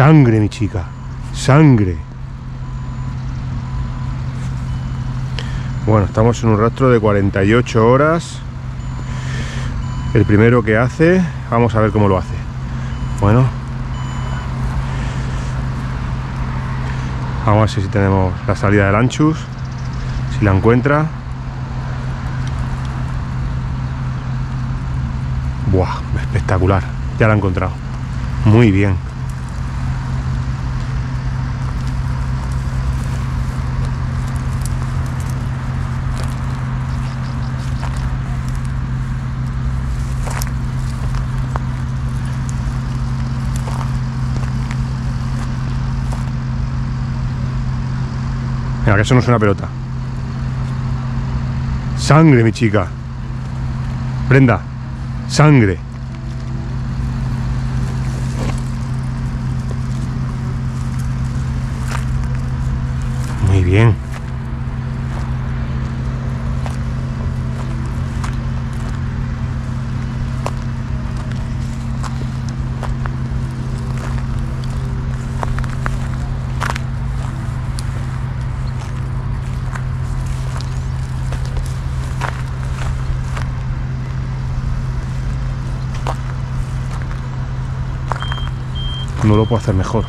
Sangre, mi chica. Sangre. Bueno, estamos en un rastro de 48 horas. El primero que hace, vamos a ver cómo lo hace. Bueno. Vamos a ver si tenemos la salida del anchus. Si la encuentra. Buah, espectacular. Ya la ha encontrado. Muy bien. Que eso no es una pelota. Sangre, mi chica. Prenda. Sangre. Muy bien. No lo puedo hacer mejor.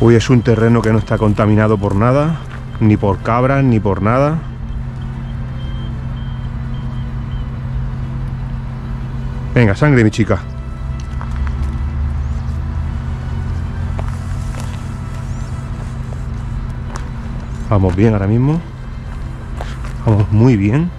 Hoy es un terreno que no está contaminado por nada, ni por cabras, ni por nada. Venga, sangre, mi chica. Vamos bien ahora mismo. Vamos muy bien.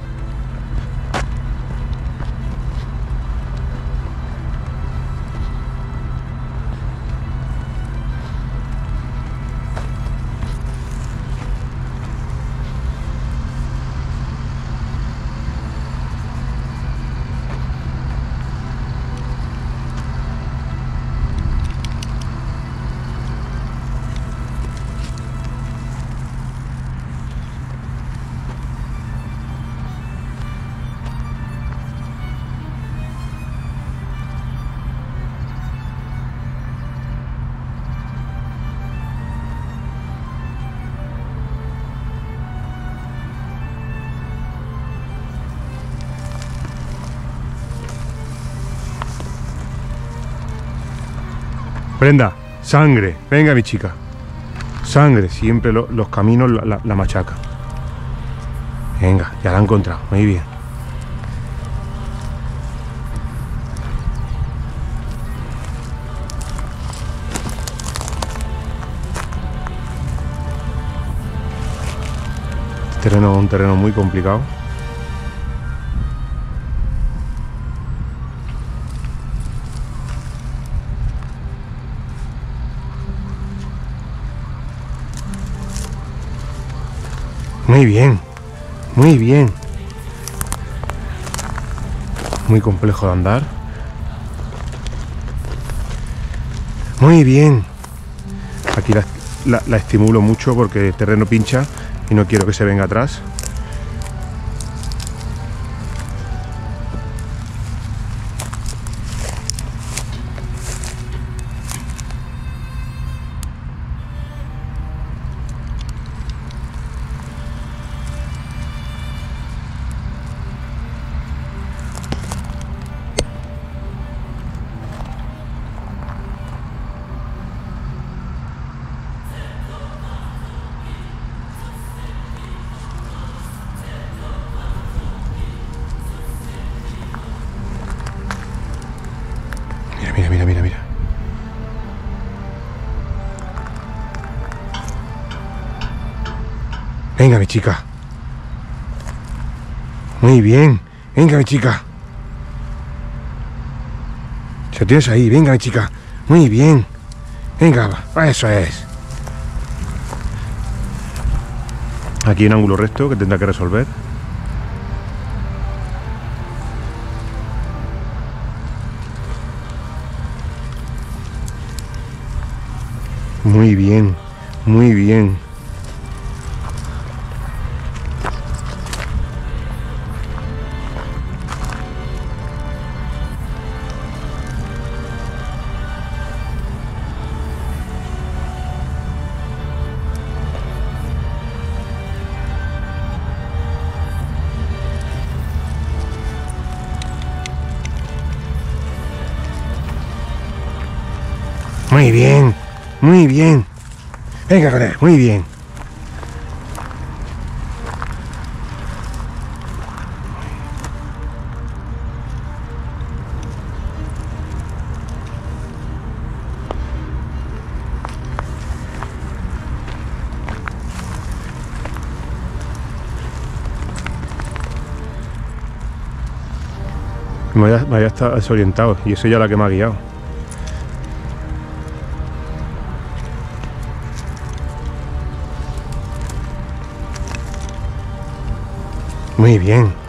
Prenda, sangre. Venga, mi chica. Sangre, siempre lo- los caminos la, machaca. Venga, ya la he encontrado. Muy bien. Terreno un terreno muy complicado. Muy bien, muy bien. Muy complejo de andar. Muy bien. Aquí la, estimulo mucho porque el terreno pincha y no quiero que se venga atrás. Venga, mi chica. Muy bien. Venga, mi chica. Se tienes ahí. Venga, mi chica. Muy bien. Venga, eso es. Aquí un ángulo recto que tendrá que resolver. Muy bien, muy bien. Muy bien, muy bien. Venga con él, muy bien. Me había, desorientado y eso ya la que me ha guiado. Muy bien.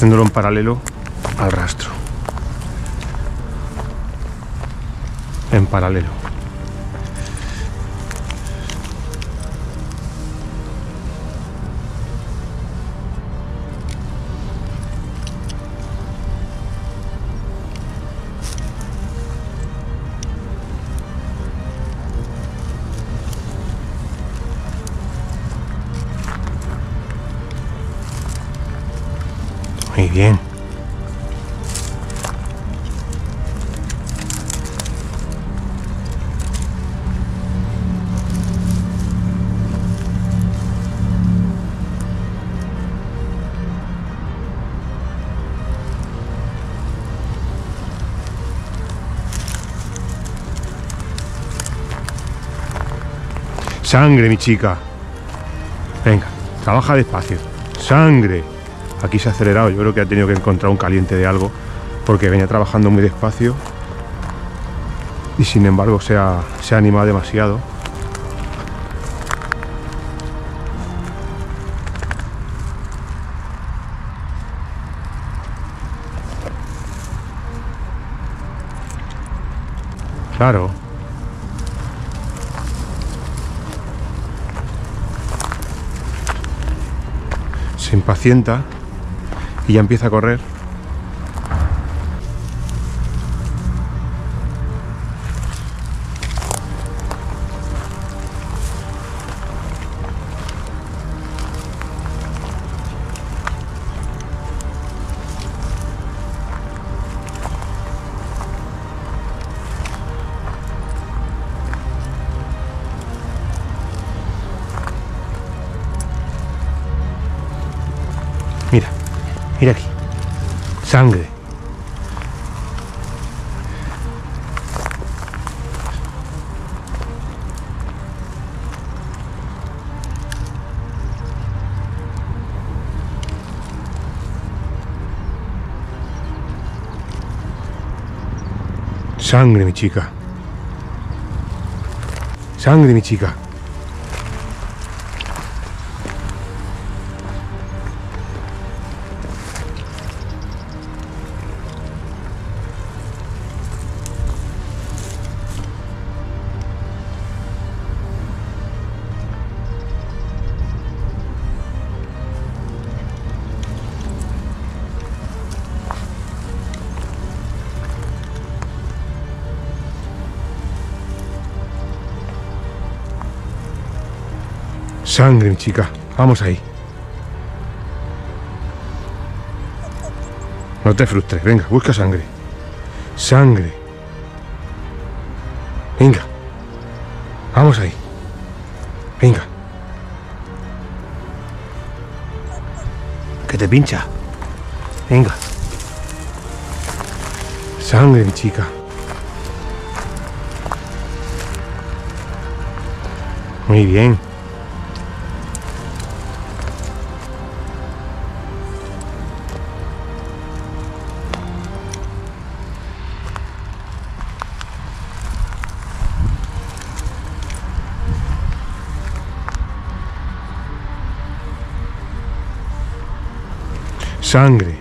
Haciéndolo en paralelo al rastro. En paralelo. Muy bien. Sangre, mi chica. Venga, trabaja despacio. Sangre. Aquí se ha acelerado, yo creo que ha tenido que encontrar un caliente de algo porque venía trabajando muy despacio y sin embargo se ha, se ha animado demasiado. Claro. Se impacienta y ya empieza a correr. Sangre. Sangre, mi chica. Sangre, mi chica. Sangre, chica. Vamos ahí. No te frustres. Venga, busca sangre. Sangre. Venga. Vamos ahí. Venga. Que te pincha. Venga. Sangre, mi chica. Muy bien. Sangre.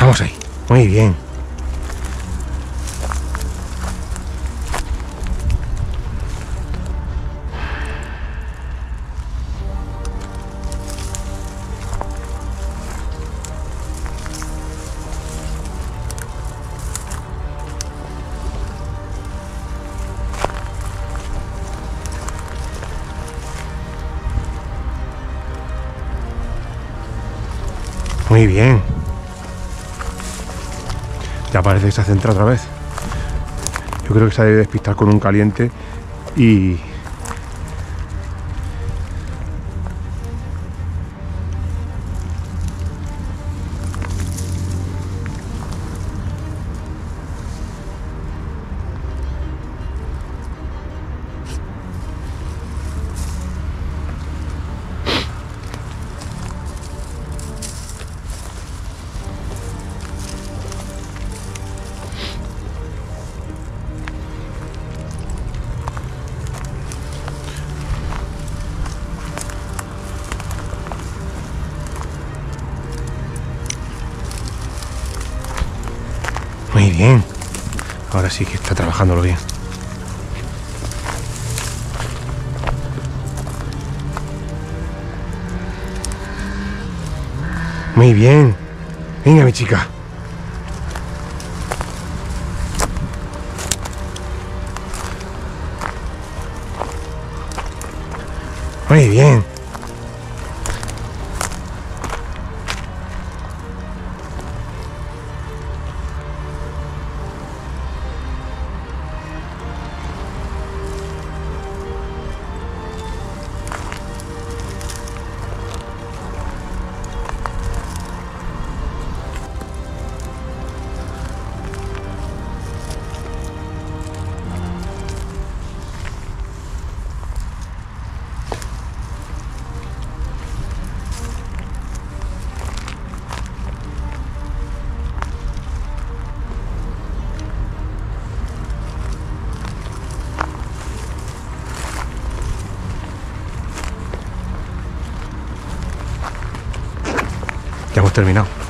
Vamos ahí. Muy bien. Muy bien. Ya parece que se ha centrado otra vez. Yo creo que se ha de despistar con un caliente y... bien. Ahora sí que está trabajándolo bien. Muy bien. Venga, mi chica. Muy bien. Hemos terminado.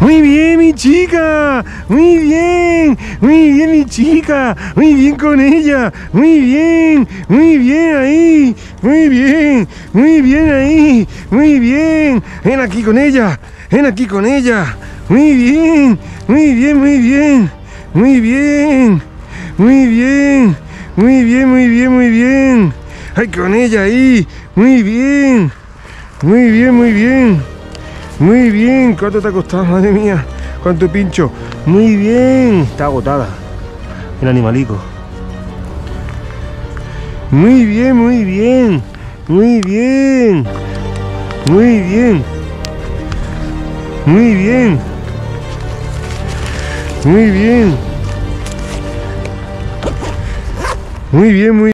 Muy bien, mi chica. Muy bien. Muy bien, mi chica. Muy bien con ella. Muy bien. Muy bien ahí. Muy bien. Muy bien ahí. Muy bien. Ven aquí con ella. Ven aquí con ella. Muy bien. Muy bien, muy bien. Muy bien. Muy bien. Muy bien, muy bien, muy bien. Ay, con ella ahí. Muy bien. Muy bien, muy bien. Muy bien, ¿cuánto te ha costado? Madre mía, cuánto pincho. Muy bien, está agotada. El animalico. Muy bien, muy bien. Muy bien. Muy bien. Muy bien. Muy bien. Muy bien, muy